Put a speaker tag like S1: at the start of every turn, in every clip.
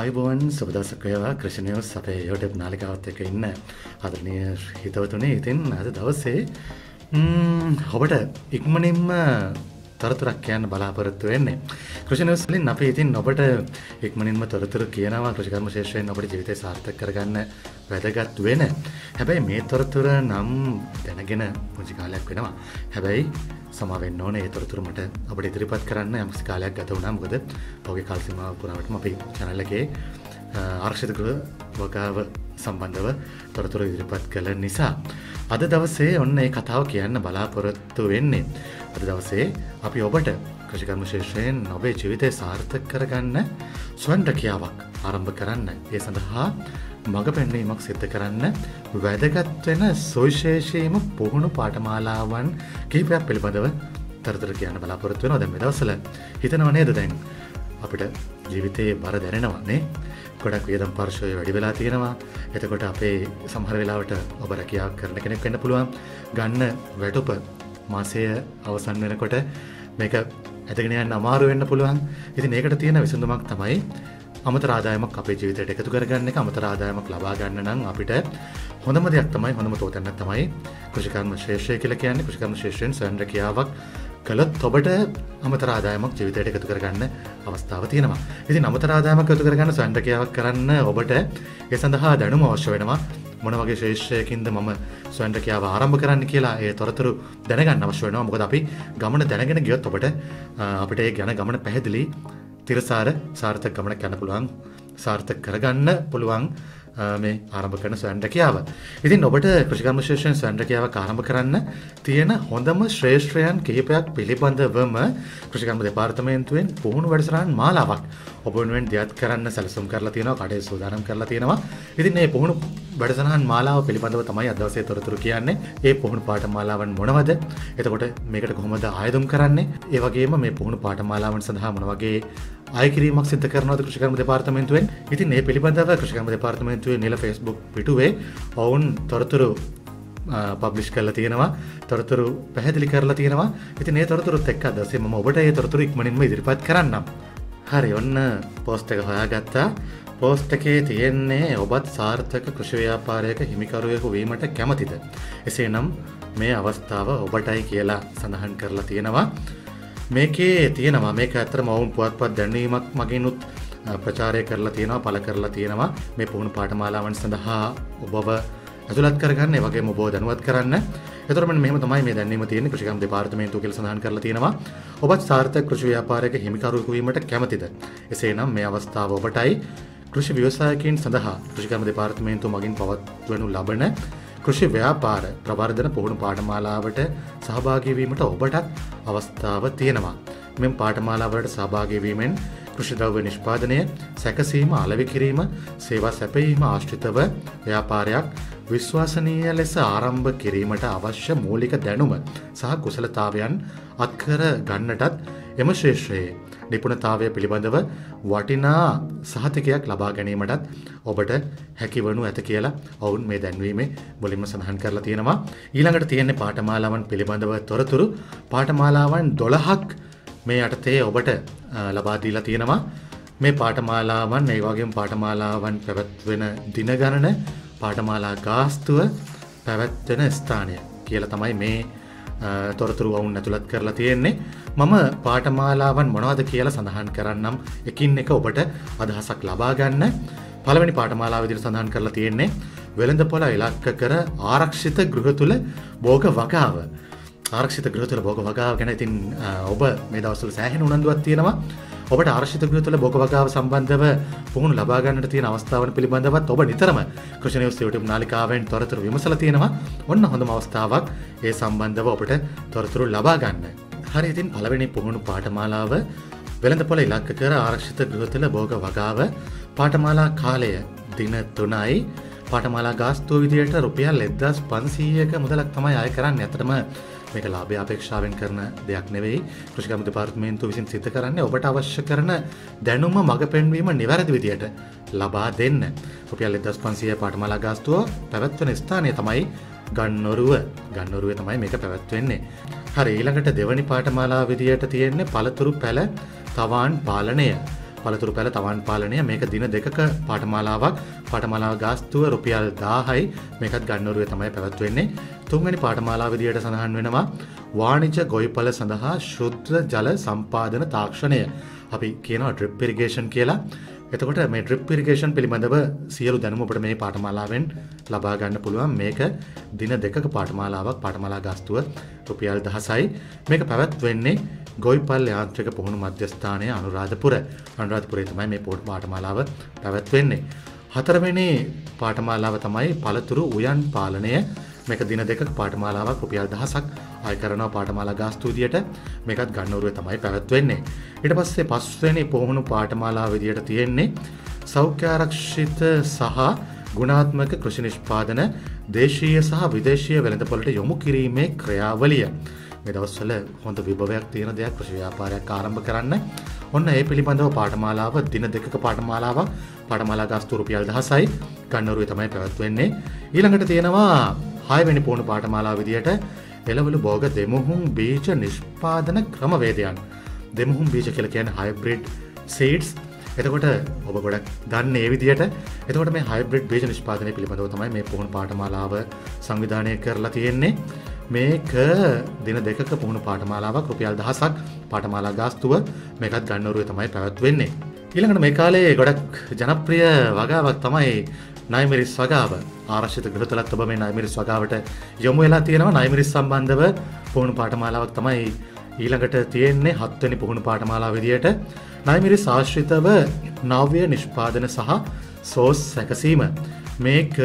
S1: අයිබෝන් සුබදසකයවා ක්‍රෂණයෝ සපේ යෝටප් නාලිකාවත් එක ඉන්න අදනය හිතවතුනේ. ඉතින් අද දවසේ හොබට ඉක්මනින්ම තොරතුරක් කියන්න බලාපොරොත්තු වෙන්නේ. කෘෂණස්ලින් අප ඉතින් නොබට ඉක්මනින්ම තොරතුරු කියනවා කෘෂිකර්ම ශේෂයෙන් ඔබට ජීවිතය සාර්ථක කරගන්න වැදගත් වෙන. හැබැයි මේ තොරතුර නම් දැනගෙන පුංචි කාලයක් වෙනවා. හැබැයි සමාවෙන්න ඕන ඒ තොරතුර මට. අපට ඉදිරිපත් කරන්න යම්සි කාලයක් ගත වුණා. මොකද පොගේ කල්සිමාව පුරාවටම අපි channel එකේ ආරක්ෂිත ගෘහ වගාව සම්බන්ධව තොරතුරු ඉදිරිපත් කළ නිසා. අද දවසේ ඔන්න ඒ කතාව කියන්න බලාපොරොත්තු වෙන්නේ. අද දවසේ අපි ඔබට කෘෂිකර්ම ශේෂයෙන් ඔබේ ජීවිතය සාර්ථක කරගන්න ස්වන් රැකියාවක් ආරම්භ කරන්න. ඒ සඳහා මඟ පෙන්වීමක් සිද්ධ කරන්න වැදගත් වෙන සුවිශේෂීම පුහුණු පාඨමාලාවන් කිහිපයක් පිළිබඳව තරතර කියන්න බලාපොරොත්තු වෙනවා. දැන් මේ දවස්වල හිතනව නේද? දැන් අපිට ජීවිතයේ බර දැනෙනවා නේ? ගොඩක් වියදම් පර්ශවය වැඩි වෙලා තියෙනවා. එතකොට අපේ සමහර වෙලාවට ඔබ රැකියාවක් කරන කෙනෙක් වෙන්න පුළුවන්. ගන්න වැටුප මාසය අවසන් වෙනකොට මේක ඇතගෙන යන්න අමාරු වෙන්න පුළුවන්. ඉතින් ඒකට තියෙන විසඳුමක් තමයි අමතර ආදායමක් අපේ ජීවිතයට එකතු කරගන්න එක. අමතර ආදායමක් ලබා ගන්න නම් අපිට හොඳම දෙයක් තමයි හොඳම තෝතැන්නක් තමයි කෘෂිකර්ම ශේෂ්ත්‍රය කියලා කියන්නේ. කෘෂිකර්ම ශේෂ්ත්‍රයෙන් ස්වයං රැකියාවක් කළොත් ඔබට අමතර ආදායමක් ජීවිතයට එකතු කරගන්න අවස්ථාව තියෙනවා. ඉතින් අමතර ආදායමක් එකතු කරගන්න ස්වයං රැකියාවක් කරන්න ඔබට ඒ සඳහා දැනුම අවශ්‍ය වෙනවා. මොන වගේ ශේෂ්ත්‍රයකින්ද මම ස්වයං රැකියාව ආරම්භ කරන්න කියලා ඒ තොරතුරු දැනගන්න අවශ්‍ය වෙනවා. මොකද අපි ගමන දැනගෙන ගියොත් ඔබට අපිට ඒ ගැන ගමන පැහැදිලි තිරසාර සාර්ථක ගමනක් යන්න පුළුවන්. සාර්ථක කරගන්න පුළුවන් මේ ආරම්භ කරන ස්වයං රැකියාව. ඉතින් ඔබට කෘෂිකර්ම ශේෂ්ත්‍රයෙන් ස්වයං රැකියාවක් ආරම්භ කරන්න තියෙන හොඳම ශ්‍රේෂ්ඨයන් කිහිපයක් පිළිබඳවම කෘෂිකර්ම දෙපාර්තමේන්තුවෙන් පුහුණු වැඩසටහන් මාලාවක් ඔබ වෙනුවෙන් දියත් කරන්න සැලසුම් කරලා තියෙනවා, කඩේ සූදානම් කරලා තියෙනවා. ඉතින් මේ පුහුණු වැඩසටහන් මාලාව පිළිබඳව තමයි අද දවසේ තොරතුරු කියන්නේ. ඒ පුහුණු පාඨමාලාවන් මොනවද? එතකොට මේකට කොහොමද ආයදුම් කරන්නේ? ඒ වගේම මේ පුහුණු පාඨමාලාවන් සඳහා මොන වගේ අයකිරීමක් සිද්ධ කරනවද කෘෂිකර්ම දෙපාර්තමේන්තුවෙන්? ඉතින් මේ පිළිබඳව කෘෂිකර්ම දෙපාර්තමේන්තුවේ නිල Facebook පිටුවේ ඔවුන් තොරතුරු පබ්ලිෂ් කරලා තියෙනවා තොරතුරු පැහැදිලි කරලා තියෙනවා. ඉතින් ඒ තොරතුරුත් එක්ක අද දවසේ මම ඔබට ඒ තොරතුරු ඉක්මනින්ම ඉදිරිපත් කරන්නම්. හරි ඔන්න පෝස්ට් එක හොයාගත්තා. පෝස්ට් එකේ තියෙන්නේ ඔබත් සාර්ථක කෘෂි ව්‍යාපාරයක හිමිකරුවෙකු වීමට කැමතිද? එසේනම් මේ අවස්ථාව ඔබටයි කියලා සඳහන් කරලා තියෙනවා. මේකේ තියෙනවා මේක ඇත්තටම ඔවුන් පුවත්පත් දැන්වීමක් මගිනුත් ප්‍රචාරය කරලා තියෙනවා පළ කරලා තියෙනවා මේ පුහුණු පාඨමාලාවන් සඳහා ඔබව ඇතුළත් කරගන්න ඒ වගේම ඔබව දැනුවත් කරන්න. එතකොට මෙන්න මෙහෙම තමයි මේ දැන්වීම තියෙන්නේ කෘෂිකර්ම දෙපාර්තමේන්තුව කියලා සඳහන් කරලා තියෙනවා. ඔබත් සාර්ථක කෘෂි ව්‍යාපාරයක හිමිකරුවෙකු වීමට කැමතිද? එසේනම් මේ අවස්ථාව ඔබටයි කෘෂි ව්‍යවසායකයන් සඳහා කෘෂිකර්ම දෙපාර්තමේන්තුව මගින් පවත්වනු ලබන කෘෂි ව්‍යාපාර ප්‍රවර්ධන පුහුණු පාඨමාලාවට සහභාගී වීමට ඔබටත් අවස්ථාව තියෙනවා. මෙම පාඨමාලාවලට සහභාගී වීමෙන් කෘෂිද්‍රව්‍ය නිෂ්පාදනය, සැකසීම, අලෙවි කිරීම, සේවා සැපයීම ආශ්‍රිතව ව්‍යාපාරයක් විශ්වාසනීය ලෙස ආරම්භ කිරීමට අවශ්‍ය මූලික දැනුම සහ කුසලතාවයන් අත්කර ගන්නටත් එම ශ්‍රේෂ්ත්‍රයේ නිපුණතාවය පිළිබඳව වටිනා සහතිකයක් ලබා ගැනීමටත් ඔබට හැකිවනු ඇත කියලා ඔවුන් මේ දැන්වීමේ මුලින්ම සඳහන් කරලා තියෙනවා. ඊළඟට තියෙන්නේ පාඨමාලාවන් පිළිබඳව තොරතුරු පාඨමාලාවන් 12ක් මේ යටතේ ඔබට ලබා දීලා තියෙනවා. මේ පාඨමාලාවන් ඒ වගේම පාඨමාලාවන් පැවැත්වෙන දින ගණන පාඨමාලා ගාස්තුව පැවැත්වෙන ස්ථානය කියලා තමයි මේ තොරතුරු වුන් ඇතුළත් කරලා තියෙන්නේ මම පාඨමාලාවන් මොනවද කියලා සඳහන් කරන්නම් එකින් එක ඔබට අදහසක් ලබා ගන්න පළවෙනි පාඨමාලාව විදිහට සඳහන් කරලා තියෙන්නේ වෙළඳපොළ ඉලක්ක කර ආරක්ෂිත ගෘහ තුල භෝග වගාව ආරක්ෂිත ගෘහ තුල භෝග වගාව ගැන ඉතින් ඔබ මේ දවස්වල සෑහෙන උනන්දුවක් තියෙනවා ඔබට ආරක්ෂිත ගෘහ තුළ භෝග වගාව සම්බන්ධව පුහුණු ලබා ගන්නට තියෙන අවස්ථාවන් පිළිබඳවත් ඔබ නිතරම කෘෂි නිවුස් YouTube නාලිකාවෙන් තොරතුරු විමසලා තියෙනවා. ඔන්න හොඳම අවස්ථාවක් ඒ සම්බන්ධව ඔබට තොරතුරු ලබා ගන්න. හරි ඉතින් පළවෙනි පුහුණු පාඨමාලාව වෙළඳපොළ ඉලක්ක කර ආරක්ෂිත ගෘහ තුළ භෝග වගාව පාඨමාලා කාලය දින 3යි පාඨමාලා ගාස්තුව විදියට රුපියල් 1500ක මුදලක් තමයි අය කරන්නේ. අතරම මේක ලාභය අපේක්ෂාවෙන් කරන දෙයක් නෙවෙයි කෘෂිකර්ම දෙපාර්තමේන්තුව විසින් සිදු කරන්නේ ඔබට අවශ්‍ය කරන දැනුම මඟ පෙන්වීම නිවැරදි විදියට ලබා දෙන්න. රුපියල් 1500 පාඨමාලා ගාස්තුව පැවැත්වෙන ස්ථානය තමයි ගන්නොරුව. ගන්නොරුවේ තමයි මේක පැවැත්වෙන්නේ. හරි ඊළඟට දෙවනි පාඨමාලා විදියට තියෙන්නේ පළතුරු පැල තවාන් පාලනය. පළතුරු පැල තවන් පාලනය මේක දින දෙකක පාඨමාලාවක් පාඨමාලාව ගාස්තුව රුපියල් 1000යි මේකත් ගන්නවරුවේ තමයි පැවැත්වෙන්නේ තුන්වෙනි පාඨමාලාව විදියට සඳහන් වෙනවා වාණිජ ගොවිපළ සඳහා ශුද්ධ ජල සම්පාදන තාක්ෂණය අපි කියනවා ඩ්‍රිප් ඉරිගේෂන් කියලා. එතකොට මේ ඩ්‍රිප් ඉරිගේෂන් පිළිබඳව සියලු දැනුම ඔබට මේ පාඨමාලාවෙන් ලබා ගන්න පුළුවන්. මේක දින දෙකක පාඨමාලාවක් පාඨමාලා ගාස්තුව රුපියල් 1000යි මේක පැවැත්වෙන්නේ ගොයිපල් යාන්ත්‍රික පුහුණු මධ්‍යස්ථානය අනුරාධපුර. අනුරාධපුරේ තමයි මේ පෝට් පාඨමාලාව පැවැත්වෙන්නේ. හතරවෙනි පාඨමාලාව තමයි පළතුරු උයන් පාලනය. මේක දින දෙකක පාඨමාලාවක් රුපියල් 1000ක් අය කරනවා පාඨමාලා ගාස්තු විදියට මේකත් ගන්නවරුවේ තමයි පැවැත්වෙන්නේ. ඊට පස්සේ පස්වෙනි පුහුණු පාඨමාලාව විදියට තියෙන්නේ සෞඛ්‍ය ආරක්ෂිත සහ ගුණාත්මක කෘෂි නිෂ්පාදන දේශීය සහ විදේශීය වෙළඳපොළට යොමු කිරීමේ ක්‍රියාවලිය. මේ දවස්වල හොඳ විභවයක් තියෙන දෙයක් කෘෂි ව්‍යාපාරයක් ආරම්භ කරන්න. ඔන්න ඒ පිළිබඳව පාඨමාලාව දින දෙකක පාඨමාලාවක්. පාඨමාලා ගාස්තු රුපියල් 1000යි කන්නරුවේ තමයි පැවැත්වෙන්නේ. ඊළඟට තියෙනවා හයවෙනි පුහුණු පාඨමාලාව විදියට එළවලු භෝග දෙමුහුම් බීජ නිෂ්පාදන ක්‍රමවේදයන්. දෙමුහුම් බීජ කියලා කියන්නේ හයිබ්‍රිඩ් සීඩ්ස් එතකොට ඔබ ගොඩක් දන්න ඒ විදියට. එතකොට මේ හයිබ්‍රිඩ් බීජ නිෂ්පාදනය පිළිබඳව තමයි මේ පුහුණු පාඨමාලාව සංවිධානය කරලා තියෙන්නේ. මේක දින දෙකක පුහුණු පාඨමාලාවක් රුපියල් දහසක් පාඨමාලා ගාස්තුව මේකත් ගන්නවරුවේ තමයි පැවැත්වෙන්නේ. ඊළඟට මේ කාලේ ගොඩක් ජනප්‍රිය වගාවක් තමයි නයිමිරිස් වගාව ආරක්ෂිත ගෘහතලත් ඔබ මේ නයිමිරිස් වගාවට යොමු වෙලා තියෙනවා. නයිමිරිස් සම්බන්ධව පුහුණු පාඨමාලාවක් තමයි ඊළඟට තියෙන්නේ හත්වෙනි පුහුණු පාඨමාලාව විදියට. නයිමිරිස් ආශ්‍රිතව නව්‍ය නිෂ්පාදන සහ සෝස් සැකසීම. මේක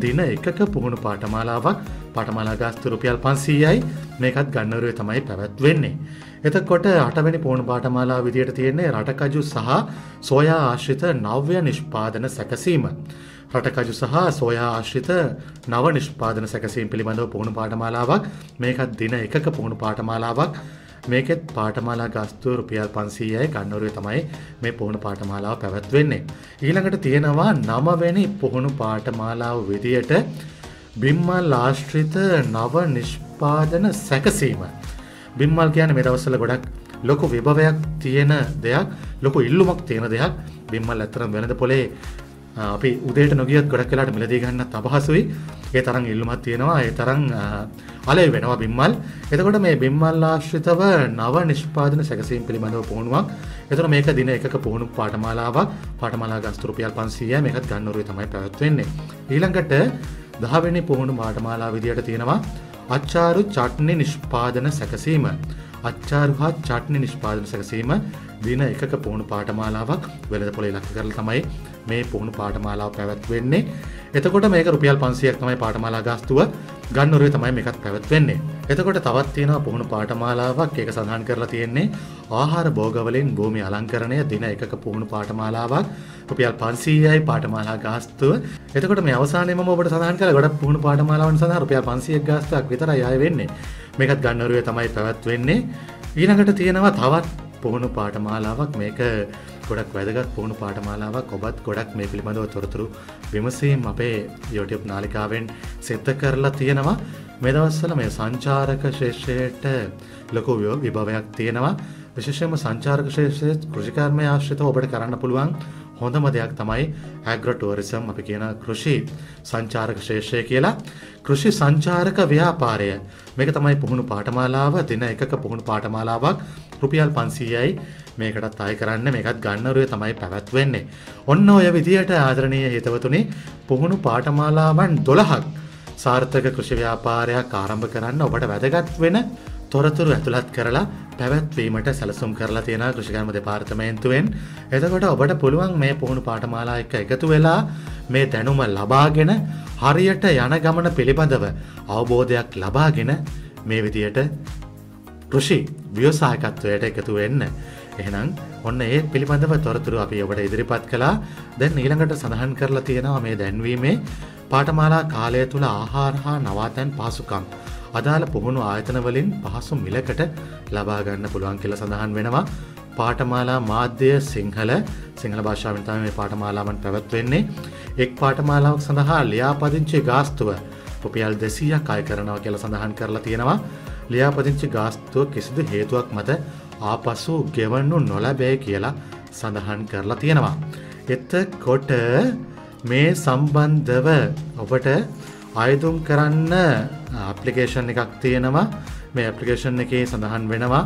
S1: දින එකක පුහුණු පාඨමාලාවක්. පාඨමාලා ගාස්තු රුපියල් 500යි මේකත් ගන්නවරුවේ තමයි පැවැත්වෙන්නේ. එතකොට අටවැනි පුහුණු පාඨමාලාව විදියට තියෙන්නේ රටකජු සහ සෝයා ආශ්‍රිත නව්‍ය නිෂ්පාදන සැකසීම. රටකජු සහ සෝයා ආශ්‍රිත නව නිෂ්පාදන සැකසීම් පිළිබඳව පුහුණු පාඨමාලාවක් මේකත් දින එකක පුහුණු පාඨමාලාවක් මේකෙත් පාඨමාලා ගාස්තුව රුපියල් 500යි කන්නරුවේ තමයි මේ පුහුණු පාඨමාලාව පැවැත්වෙන්නේ. ඊළඟට තියෙනවා නවවැනි පුහුණු පාඨමාලාව විදියට බිම්මල් ආශ්‍රිත නව නිෂ්පාදන සැකසීම. බිම්මල් කියන්නේ මේ දවස්වල ගොඩක් ලොකු විභවයක් තියෙන දෙයක්, ලොකු ඉල්ලුමක් තියෙන දෙයක්. බිම්මල් ඇත්තටම වෙනද පොලේ අපි උදේට නොගියත් ගොඩක් වෙලාට මිලදී ගන්නත් අපහසුයි. ඒ තරම් ඉල්ලුමක් තියෙනවා. ඒ තරම් අලෙවි වෙනවා බිම්මල්. එතකොට මේ බිම්මල් ආශ්‍රිතව නව නිෂ්පාදන සැකසීම් පිළිබඳව පුහුණුවක්. එතකොට මේක දින එකක පුහුණු පාඨමාලාවක්. පාඨමාලා ගාස්තු රුපියල් 500යි. මේකත් ගන්නවරුවේ තමයි පැවැත්වෙන්නේ. ඊළඟට 10 වෙනි පුහුණු පාඨමාලා විදියට තියෙනවා අච්චාරු චට්නි නිෂ්පාදන සැකසීම. අච්චාරු හා චට්නි නිෂ්පාදන සැකසීම දින එකක පුහුණු පාඨමාලාවක් වෙළඳ පොලේ ලක්ෂ කරලා තමයි මේ පුහුණු පාඨමාලාව පැවැත්වෙන්නේ. එතකොට මේක රුපියල් 500ක් තමයි පාඨමාලා ගාස්තුව ගන්නොරුවේ තමයි මේකත් පැවැත්වෙන්නේ. එතකොට තවත් තියෙනවා පුහුණු පාඨමාලාවක් ඒක සඳහන් කරලා තියෙන්නේ ආහාර භෝගවලින් භූමි අලංකරණය දින එකක පුහුණු පාඨමාලාවක් රුපියල් 500යි පාඨමාලා ගාස්තුව. එතකොට මේ අවසානයේම ඔබට සඳහන් කළා ගොඩක් පුහුණු පාඨමාලාවන් සඳහා රුපියල් 500ක් ගාස්තුවක් විතරයි ආය වෙන්නේ. මේකත් ගන්නොරුවේ තමයි පැවැත්වෙන්නේ. ඊළඟට තියෙනවා තවත් පුහුණු පාඨමාලාවක් මේක ගොඩක් වැදගත් පුහුණු පාඨමාලාවක්. ඔබත් ගොඩක් මේ පිළිබඳව තොරතුරු විමසීම් අපේ YouTube නාලිකාවෙන් සිද්ධ කරලා තියෙනවා. මේ දවස්වල මේ සංචාරක ශේෂ්ත්‍රයට ලොකු විභවයක් තියෙනවා. විශේෂයෙන්ම සංචාරක ශේෂ්ත්‍රයේ කෘෂිකර්මය ආශ්‍රිතව ඔබට කරන්න පුළුවන් හොඳම දෙයක් තමයි ඇග්‍රෝ ටුවරිසම් අපි කියන කෘෂි සංචාරක ශේෂ්ත්‍රය කියලා. කෘෂි සංචාරක ව්‍යාපාරය. මේක තමයි පුහුණු පාඨමාලාව. දින එකක පුහුණු පාඨමාලාවක්. රුපියල් 500යි. මේකටත් ආය කරන්න මේකත් ගන්නරුවේ තමයි පැවැත්වෙන්නේ. ඔන්න ඔය විදියට ආදරණීය හිතවතුනි පුහුණු පාඨමාලාවන් 12ක් සාර්ථක කෘෂි ව්‍යාපාරයක් ආරම්භ කරන්න ඔබට වැදගත් වෙන තොරතුරු ඇතුළත් කරලා පැවැත්වීමට සැලසුම් කරලා තියෙන කෘෂිකර්ම දෙපාර්තමේන්තුවෙන් එතකොට ඔබට පුළුවන් මේ පුහුණු පාඨමාලා එක්ක එකතු වෙලා මේ දැනුම ලබාගෙන හරියට යන ගමන පිළිබඳව අවබෝධයක් ලබාගෙන මේ විදියට කෘෂි ව්‍යවසායකත්වයට එකතු වෙන්න. එහෙනම් ඔන්න ඒ පිළිබඳව තොරතුරු අපි ඔබට ඉදිරිපත් කළා. දැන් ඊළඟට සඳහන් කරලා තියෙනවා මේ දැන්වීමේ පාඨමාලා කාලය තුල ආහාර හා නවාතැන් පහසුකම් අදාළ පුහුණු ආයතන වලින් පහසු මිලකට ලබා ගන්න පුළුවන් කියලා සඳහන් වෙනවා. පාඨමාලා මාධ්‍ය සිංහල සිංහල භාෂාවෙන් තමයි මේ පාඨමාලාවන් පැවැත්වෙන්නේ. එක් පාඨමාලාවක් සඳහා ලියාපදිංචි ගාස්තුව රුපියල් 200ක් අය කරනවා කියලා සඳහන් කරලා තියෙනවා. ලියාපදිංචි ගාස්තුව කිසිදු හේතුවක් මත ආපසු ගෙවන්නු නොලැබේ කියලා සඳහන් කරලා තියෙනවා. එතකොට මේ සම්බන්ධව ඔබට අයදුම් කරන්න අපපලිකේෂන් එකක් තියෙනවා. මේ ඇපලිකේෂන් එකේ සඳහන් වෙනවා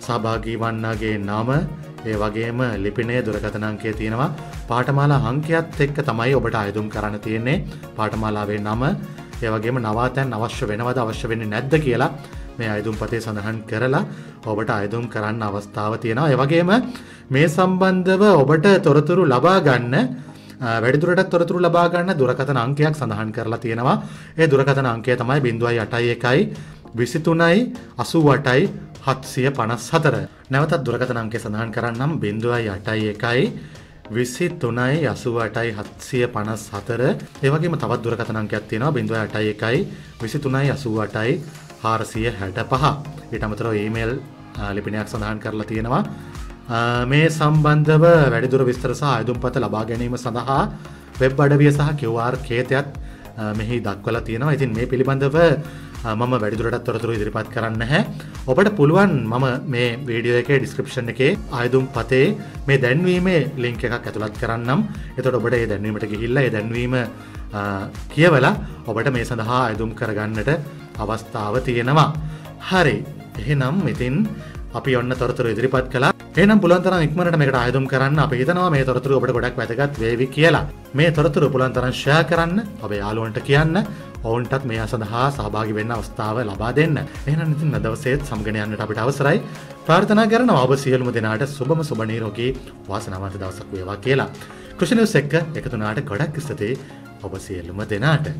S1: සභාගී වන්නගේ නම ඒ වගේම ලිපිනේ දුරකථනංකය තියෙනවා. පාටමාලා අංකයත් එක්ක තමයි ඔබට අයදුම් කරන්න තියෙන්නේ. පාටමාලාවේ නම ඒ වගේම නවාතැන් අවශ්‍ය වෙනවද අවශ්‍ය වෙන්නේ නැද්ද කියලා මේ අයදුම් පතේ සඳහන් කරලා ඔබට අයදුම් කරන්න අවස්ථාව තියෙනවා. ඒ වගේම මේ සම්බන්ධව ඔබට තොරතුරු ලබා ගන්න වැඩිදුරටත් තොරතුරු ලබා ගන්න දුරකථන අංකයක් සඳහන් කරලා තියෙනවා. ඒ දුරකථන අංකය තමයි 0.81යි 23යි 88යි හත්සිය පනස් හතර නැවතත් දුරකථන අංකය සඳහන් කරන්නම්. බිඳුවයි අටයි එකයි විසි තුනයි අසුවටයි හත්සිය පනස් හතර ඒවගේම තවත් දුරකථනංකයක් තියෙනවා. බිඳුව අටයි එකයි විසි තුනයි අසුවටයි හාරසිය හැට පහ ඊට අමතරව ඊමේල් ලිපිනයක් සඳහන් කරලා තියෙනවා. මේ සම්බන්ධව වැඩිදුර විස්තර සහ අයදුම්පත ලබා ගැනීම සඳහා වෙබ් අඩවිය සහ QR කේතයත් මෙහි දක්වලා තියෙනවා. ඉතින් මේ පිළිබඳව මම වැඩිදුරටත් තොරතුරු ඉදිරිපත් කරන්න හැ ඔබට පුළුවන් මම මේ වීඩියෝ එකේ ඩිස්ක්‍රපෂන් එකේ අයදුම් පතේ මේ දැන්වීමේ ලිංක එකක් ඇතුළත් කරන්නම්. එතොට ඔබට ඒ දැන්වීමට ගිහිල්ල ඒ දැන්වීම කියවලා ඔබට මේ සඳහා අයදුම් කරගන්නට අවස්ථාව තියෙනවා. හරි. එහෙනම් ඉතින් අපි ඔන්න තොරතුරු ඉදිරිපත් කලා එනම් පුළන්තර ඉක්මට මේකට අයදුම් කරන්න අප හිතනවා මේ තොරතුරු ඔබට ගොඩක් වැදගත් වේවි කියලා. මේ තොරතුරු පුළන්තරන් ශයා කරන්න ඔබ යාලුවන්ට කියන්න ඔවුන්ටත් මේ සඳහා සහභාගි වෙන්න අවස්ථාව ලබා දෙන්න. එහන ඉතින් නදවසේත් සම්ගනයන්නට අපිට අවසරයි. ප්‍රාර්ථනා කරන ඔබ සියලුම දෙනාට සුබම සුබනීරෝගී වාසනාවන්ත දවසක් වේවා කියලා. කෘෂණයස් එක්ක එකතුනාට ගොඩක් ස්තතියි. ඔබ සියල්ලුම දෙනාට.